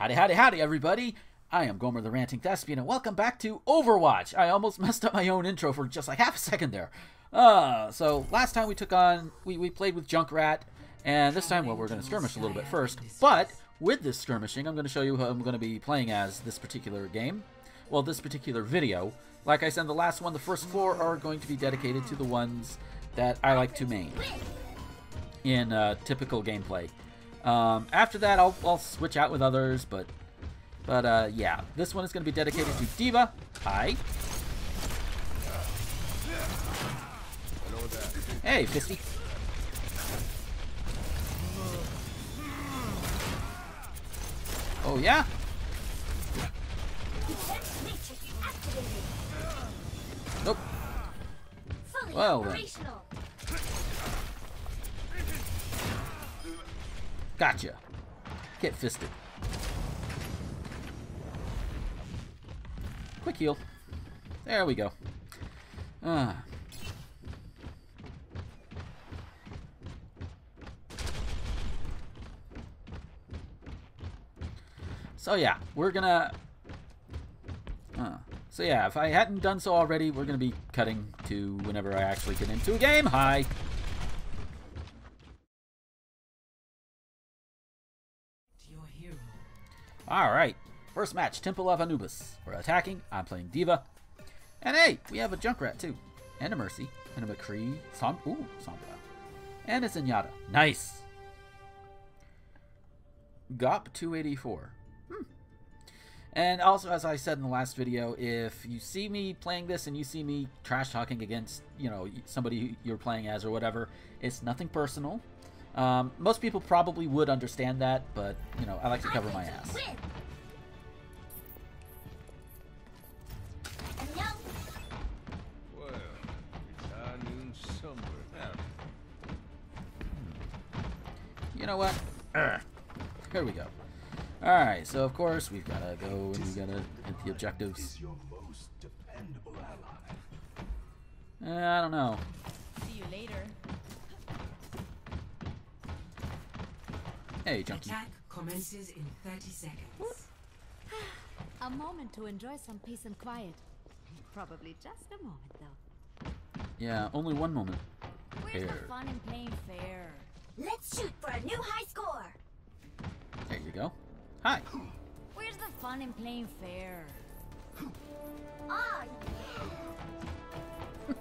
Howdy, howdy, howdy, everybody! I am Gomer the Ranting Thespian, and welcome back to Overwatch! I almost messed up my own intro for just like half a second there. Uh, so, last time we took on, we, we played with Junkrat, and this time, well, we're going to skirmish a little bit first, but with this skirmishing, I'm going to show you who I'm going to be playing as this particular game. Well, this particular video. Like I said the last one, the first four are going to be dedicated to the ones that I like to main in uh, typical gameplay. Um, after that, I'll, I'll switch out with others, but but uh, yeah, this one is going to be dedicated to D.Va. Hi. Hey, Fisty. Oh yeah. Nope. Well then. Gotcha. Get fisted. Quick heal. There we go. Ah. So yeah, we're gonna... Uh, so yeah, if I hadn't done so already, we're gonna be cutting to whenever I actually get into a game. Hi! Alright, first match, Temple of Anubis. We're attacking, I'm playing D.Va. And hey, we have a Junkrat too. And a Mercy. And a McCree. Som Ooh, Sombra. And a Zenyatta. Nice! GOP 284. Hmm. And also, as I said in the last video, if you see me playing this and you see me trash talking against, you know, somebody you're playing as or whatever, it's nothing personal. Um, most people probably would understand that, but, you know, I like to cover my ass. You know what? Urgh. Here we go. Alright, so of course we've gotta go and we gotta hit the objectives. Uh, I don't know. See you later. Hey, junkie. Attack commences in 30 seconds. A moment to enjoy some peace and quiet. Probably just a moment, though. Yeah, only one moment. Where's Fair. the fun in playing fair? Let's shoot for a new high score. There you go. Hi. Where's the fun in playing fair? Ah,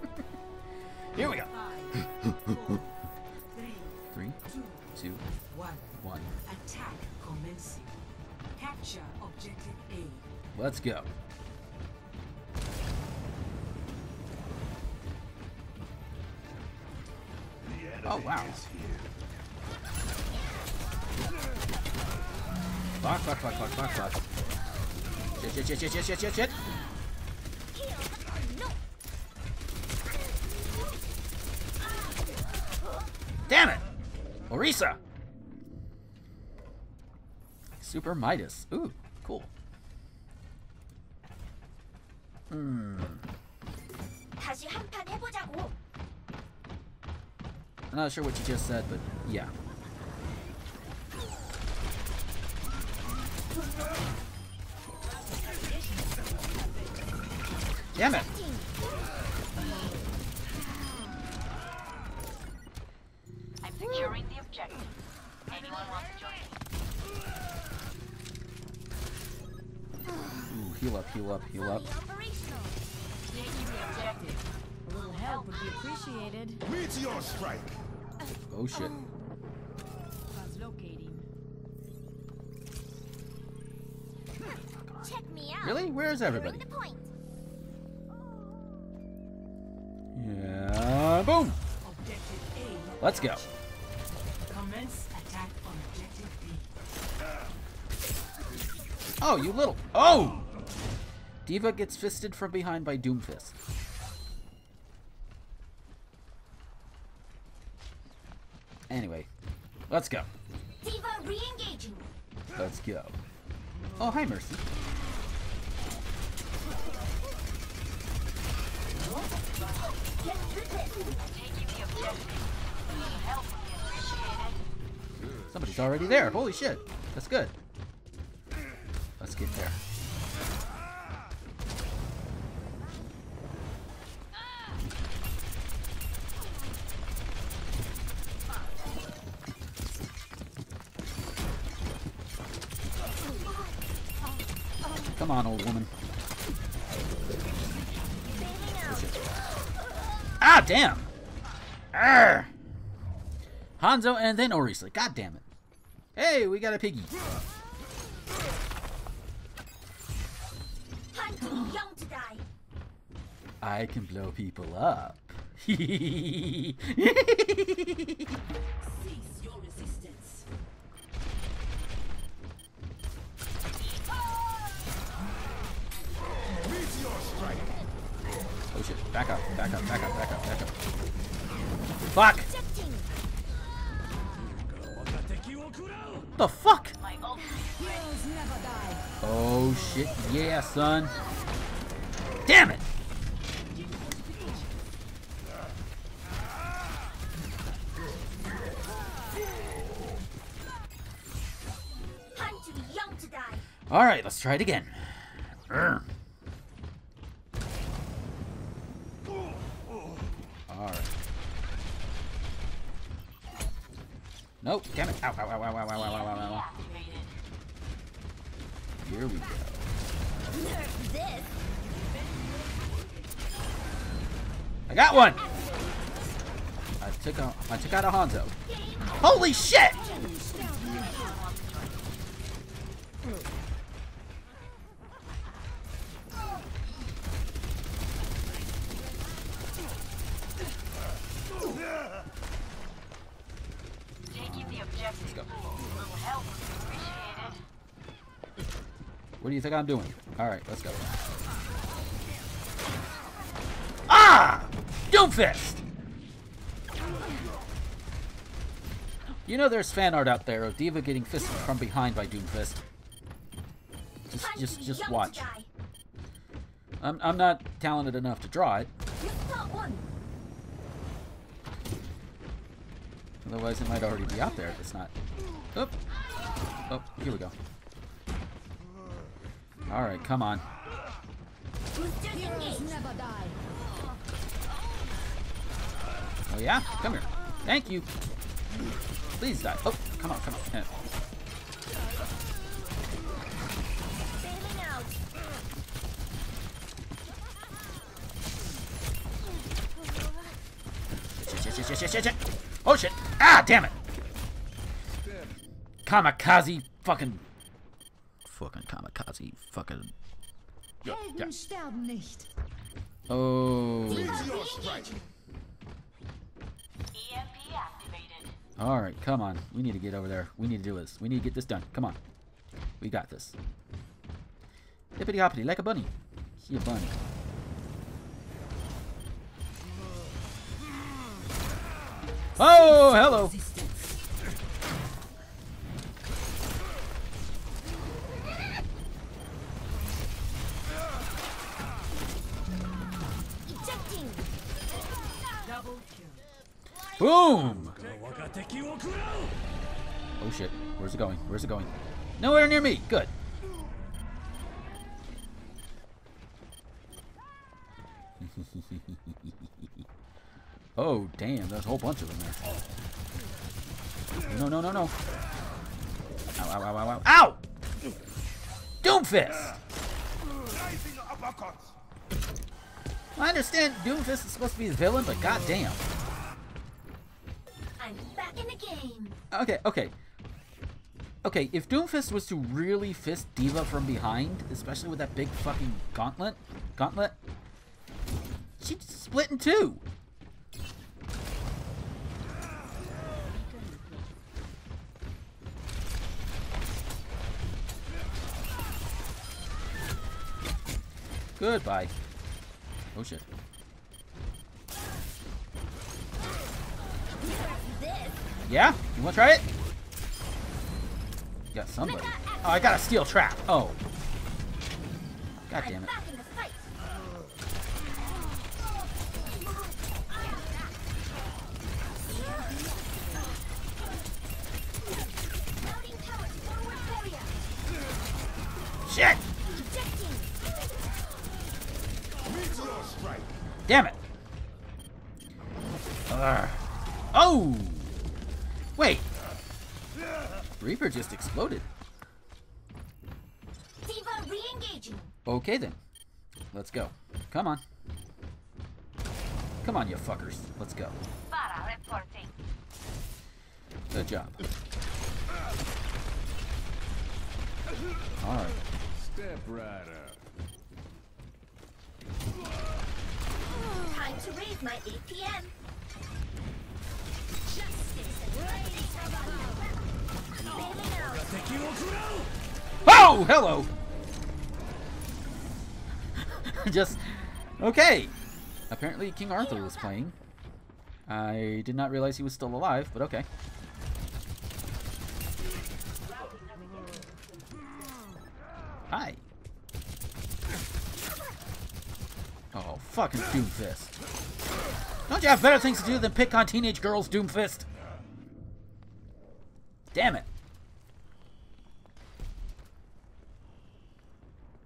Here we go. Five, four, three, Three, two, Let's go. Oh, wow. Fuck, fuck, fuck, fuck, fuck, fuck. Shit, shit, shit, shit, shit, shit, shit, shit. Damn it! Orisa! Super Midas. Ooh, cool. Hmm. 다시 한 판 해보자고. I'm not sure what you just said, but yeah. Damn it! Heal up, heal up, heal up. Operational. Taking the objective. A little help would be appreciated. Meteor strike! Oh shit. Check me out. Really? Where's everybody? Bring the point. Yeah, boom! Let's go. Commence attack on objective B. Oh, you little. Oh! D.Va gets fisted from behind by Doomfist. Anyway, let's go. D.Va re-engaging. Let's go. Oh, hi, Mercy. Taking the objective. Help would be appreciated. Somebody's already there. Holy shit. That's good. Ah, damn! Arr! Hanzo and then Orisa. God damn it. Hey, we got a piggy. Time to be young to die. I can blow people up. Back up, back up, back up, back up, back up. Fuck! The fuck? My ult Heroes never die. Oh shit, yeah, son. Damn it! Time to be young to die. Alright, let's try it again. Urgh. Alright. Nope, damn it. Ow, ow, ow, ow, ow, ow, ow, ow, ow. Here we go. I got one! I took a, I took out a Hanzo. Holy shit! Taking the objective. go. Little help would be appreciated. What do you think I'm doing? Alright, let's go. Ah! Doomfist! You know there's fan art out there of D.Va getting fisted from behind by Doomfist. Just just just watch. I'm I'm not talented enough to draw it. You got one. Otherwise it might already be out there if it's not. Oop. Oh, here we go. Alright, come on. Oh yeah? Come here. Thank you. Please die. Oh, come on, come on. Shit, shit, shit, shit, shit. Oh shit. Ah, damn it. Kamikaze fucking. Fucking kamikaze. Fucking. Yeah, yeah. Helden sterben nicht. Oh. Alright, come on. We need to get over there. We need to do this. We need to get this done. Come on. We got this. Hippity hoppity, like a bunny. See a bunny. Oh, hello. Boom! Oh shit. Where's it going? Where's it going? Nowhere near me. Good. oh, damn. There's a whole bunch of them there. No, no, no, no. Ow, ow, ow, ow, ow. Ow! Doomfist! I understand Doomfist is supposed to be the villain, but goddamn. I'm back in the game. Okay, okay. Okay, if Doomfist was to really fist D.Va from behind, especially with that big fucking gauntlet, gauntlet, she'd split in two. Goodbye. Oh shit. Yeah? You wanna try it? Got somebody. Oh, I got a steel trap. Oh. God damn it. back in the fight. Loading towers forward barrier. shit! Ejecting. Damn it! Ugh. Oh! Wait! Reaper just exploded. D.Va re-engaging. Okay then. Let's go. Come on. Come on, you fuckers. Let's go. Pharah reporting. Good job. Alright. Step right up. Time to raise my APM. Oh, hello! Just. Okay. Apparently, King Arthur was playing. I did not realize he was still alive, but okay. Hi. Oh, fucking Doomfist. Don't you have better things to do than pick on teenage girls, Doomfist? Damn it.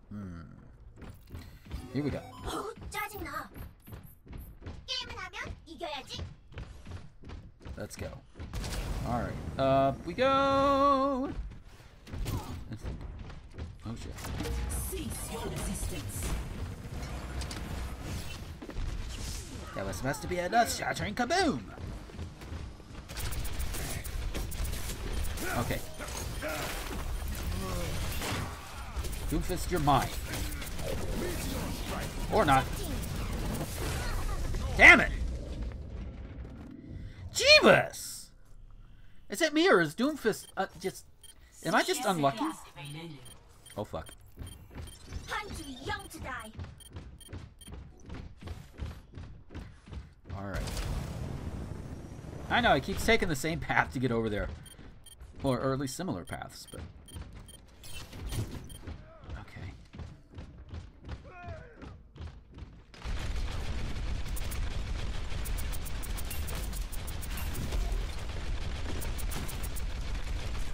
Hmm. Here we go. Let's go. Alright. Up we go! Oh shit. Cease your resistance. That was supposed to be a earth shattering kaboom! Okay. Doomfist, you're mine. Or not. Damn it! Jeebus! Is it me or is Doomfist uh, just... Am I just unlucky? Oh fuck. I'm too young to die. Alright. I know, he keeps taking the same path to get over there. Or, or at least similar paths, but... Okay.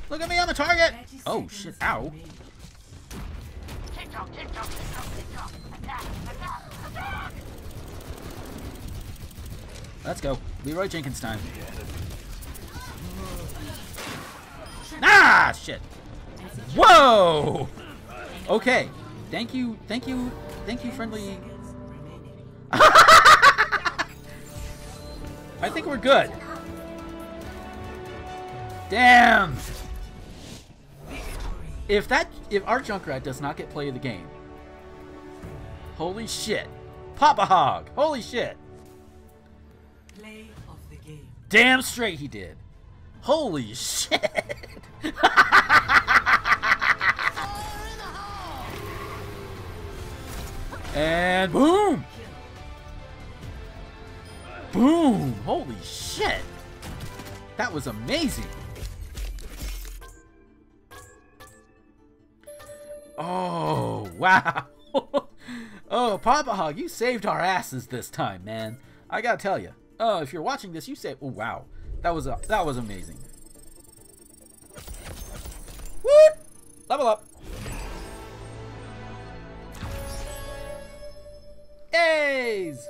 Look at me on the target! Oh shit, ow. Let's go. Leroy Jenkins time. Ah, shit. Whoa! Okay. Thank you, thank you, thank you, friendly. I think we're good. Damn! If that, if our Junkrat does not get play of the game, holy shit. Papa Hog! Holy shit! Damn straight he did. Holy shit. and boom. Boom. Holy shit. That was amazing. Oh, wow. oh, Papa Hog, you saved our asses this time, man. I gotta tell you. Oh, if you're watching this, you say, "Oh, wow, that was a that was amazing." Woo! Level up. A's.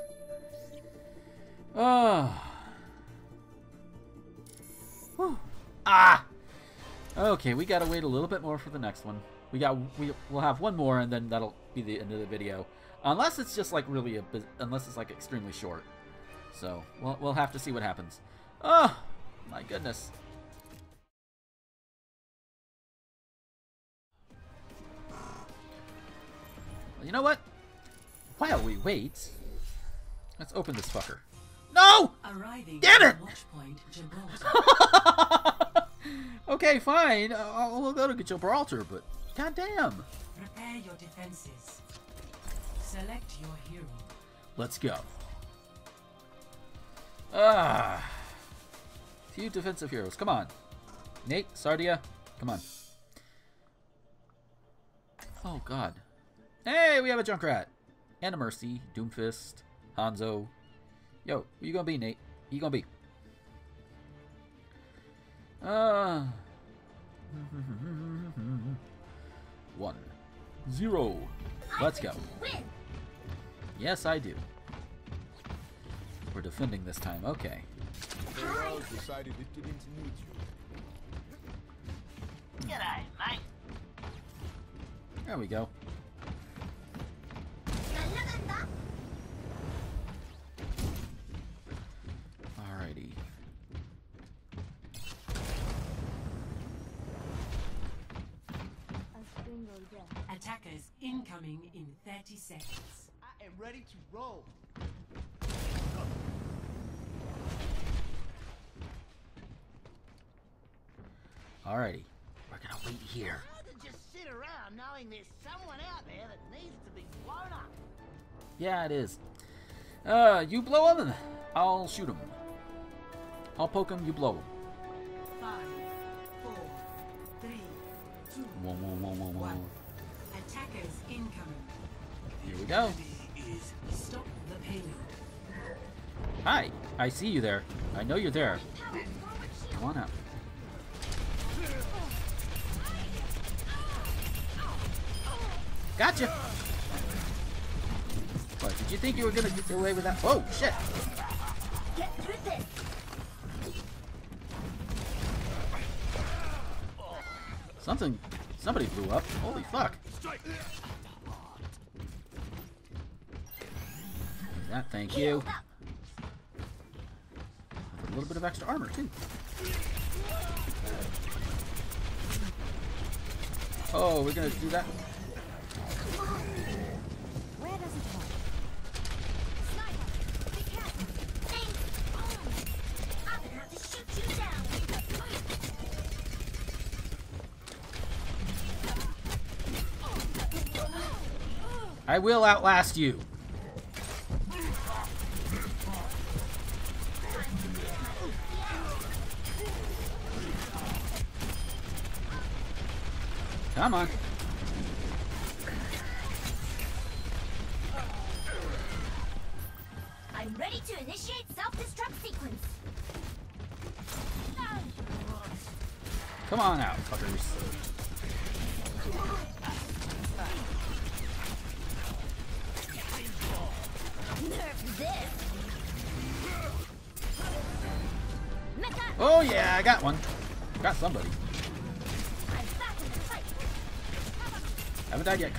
Oh. Whew. Ah. Okay, we gotta wait a little bit more for the next one. We got we we'll have one more, and then that'll be the end of the video. Unless it's just like really a unless it's like extremely short. So we'll we'll have to see what happens. Oh my goodness. Well, you know what? While we wait, let's open this fucker. No! Arriving Damn it! Gibraltar. okay, fine. Uh, I'll, we'll go to Gibraltar, but goddamn. Prepare your defenses. Select your hero. Let's go. Ah. Few defensive heroes. Come on. Nate, Sardia, come on. Oh, God. Hey, we have a Junkrat. And a Mercy, Doomfist, Hanzo. Yo, who you gonna be, Nate? Who you gonna be? Uh. One. zero. Let's go. think you Win. Yes, I do. We're defending this time. Okay. Decided it didn't need you. G'day, mate. There we go. Lalanda. Alrighty. Attackers incoming in 30 seconds. I am ready to roll. Alrighty. We're gonna wait here. Rather just sit around knowing there's someone out there that needs to be blown up. Yeah, it is. Uh, you blow him, I'll shoot him. I'll poke him, you blow him. Five, four, three, two, Whoa, whoa, whoa, whoa, whoa. one. Attackers incoming. Here we go. Stop the payload. Hi, I see you there. I know you're there. Come on out. Gotcha. What, did you think you were gonna get away with that? Oh, shit. Get through this. Something, somebody blew up. Holy fuck. That, thank you. With a little bit of extra armor, too. Oh, we're gonna do that? I will outlast you. Come on.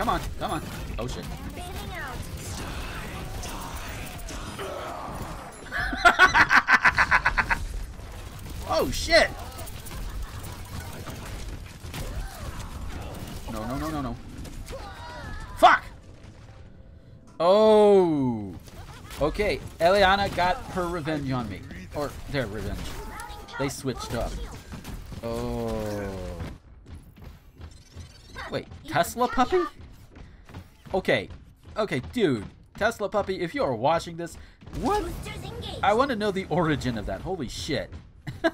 Come on, come on. Oh shit. Oh shit! No, no, no, no, no. Fuck! Oh! Okay, Eliana got her revenge on me. Or their revenge. They switched up. Oh. Wait, Tesla Puppy? Okay, okay, dude. Tesla Puppy, if you are watching this, what I want to know the origin of that. Holy shit.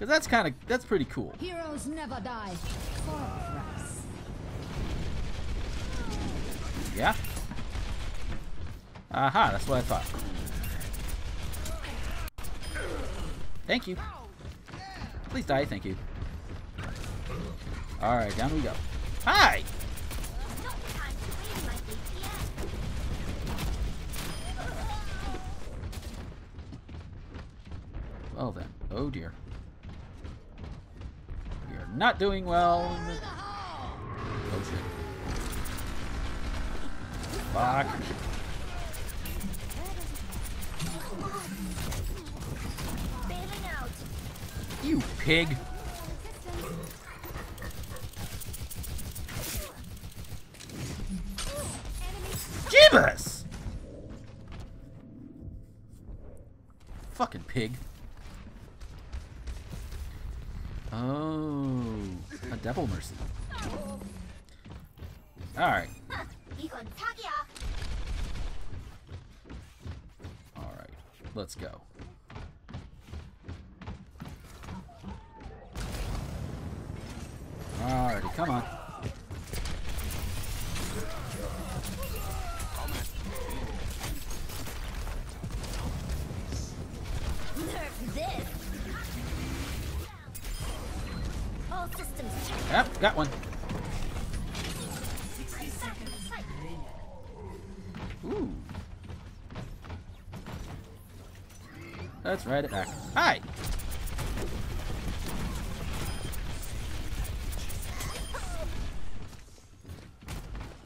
Because that's kind of, that's pretty cool. Heroes never die. For a price. Yeah? Aha, that's what I thought. Thank you. Please die, thank you. Alright, down we go. Hi! No time to raise my APM. Well then, oh dear. We are not doing well. Oh shit. Fuck. You pig. Jeebus! Fucking pig. Oh, a devil mercy. Alright. Alright, let's go. Alrighty, come on. Got one. Ooh. Let's ride it back. Hi!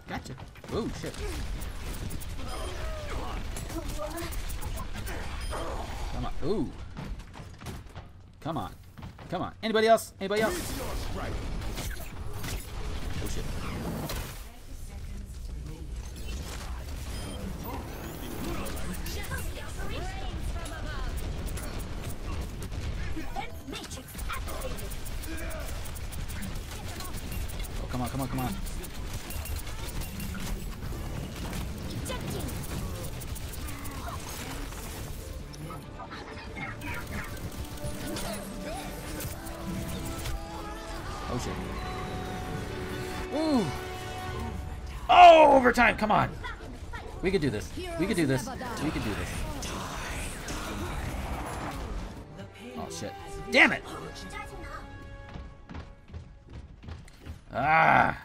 Gotcha. Ooh, shit. Come on. Ooh. Come on. Come on. Anybody else? Anybody else? Overtime. Come on. We could do this. We could do this. We could do this. Oh, shit. Damn it. Ah.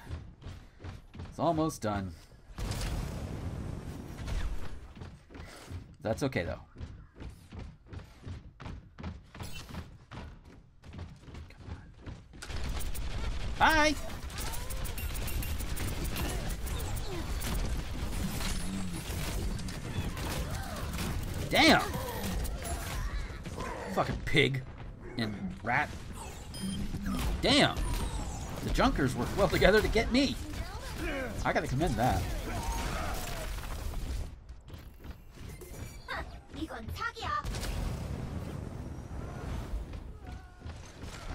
It's almost done. That's okay, though. Bye. Damn! Fucking pig and rat. Damn! The Junkers worked well together to get me. I gotta commend that.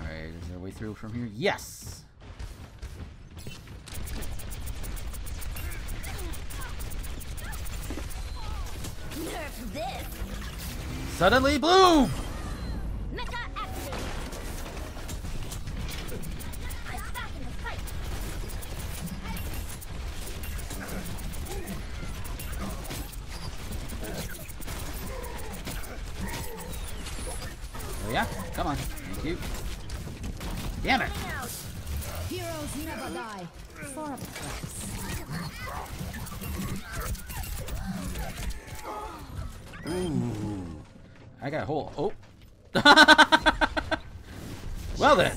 Alright, is there a way through from here? Yes! Fight. Oh yeah? Come on. Thank you. Damn it! Heroes never die. For a price. Ooh. I got a hole. Oh. well then.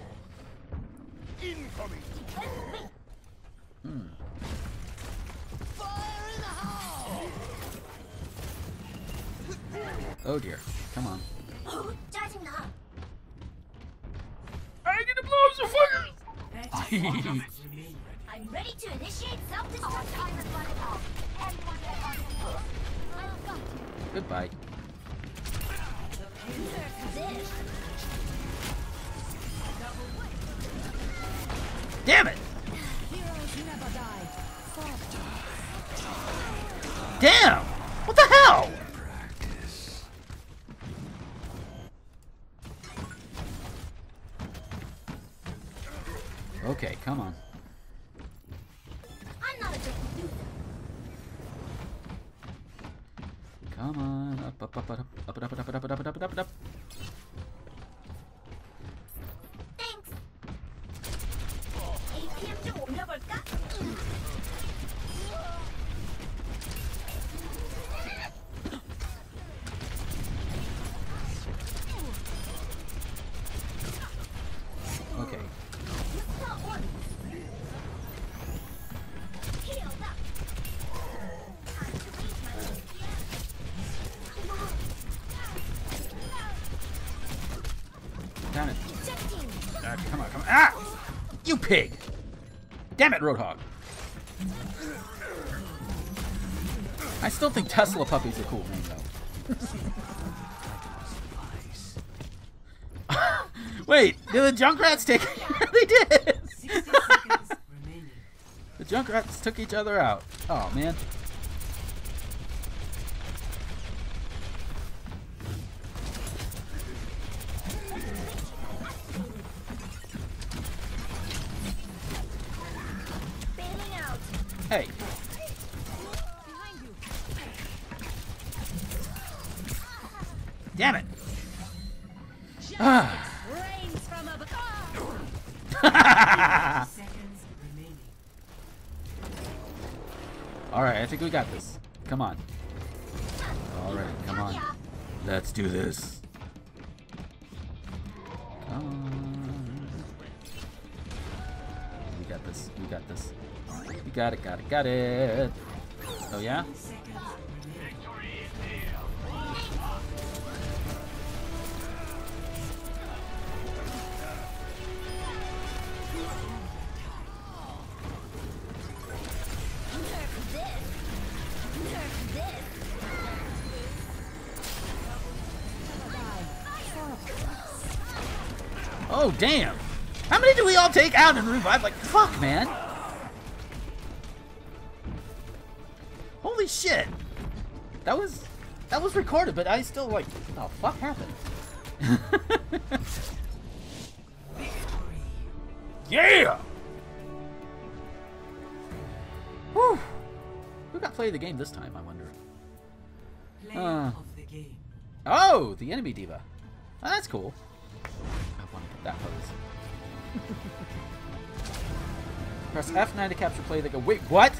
You pig! Damn it, Roadhog. I still think Tesla puppies are cool name though. Wait, did the Junkrats take? they did. 60 seconds remaining. The Junkrats took each other out. Oh man. Let's do this. We got this. We got this. We got it. Got it. Got it. Oh yeah. Oh damn. How many do we all take out and revive? Like fuck, man. Holy shit. That was that was recorded, but I still like what the fuck happened? yeah. Whew. Who got play of the game this time? I wonder. Uh. of the game. Oh, the enemy D.Va. Oh, that's cool. Want to get that pose. Press F9 to capture play. They go, wait, what?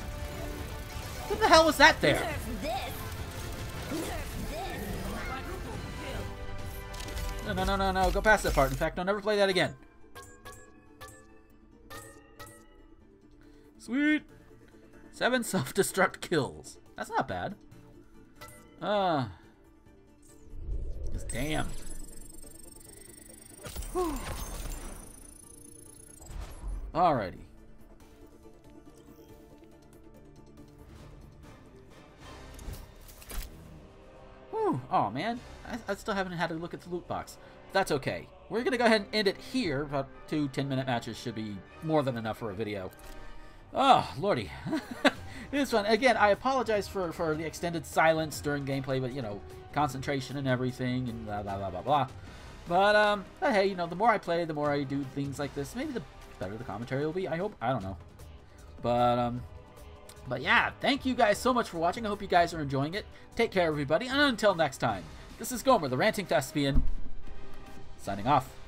What the hell was that there? No, no, no, no, no. Go past that part. In fact, don't ever play that again. Sweet. Seven self-destruct kills. That's not bad. Uh. Just damn. Alrighty. Oh man, I, I still haven't had a look at the loot box. That's okay. We're gonna go ahead and end it here. About two 10 minute matches should be more than enough for a video. Oh, lordy. was fun. Again, I apologize for, for the extended silence during gameplay, but you know, concentration and everything and blah blah blah blah blah. But um but hey, you know, the more I play, the more I do things like this, maybe the better the commentary will be, I hope. I don't know. But um but yeah, thank you guys so much for watching. I hope you guys are enjoying it. Take care, everybody, and until next time, this is Gomer, the Ranting Thespian, signing off.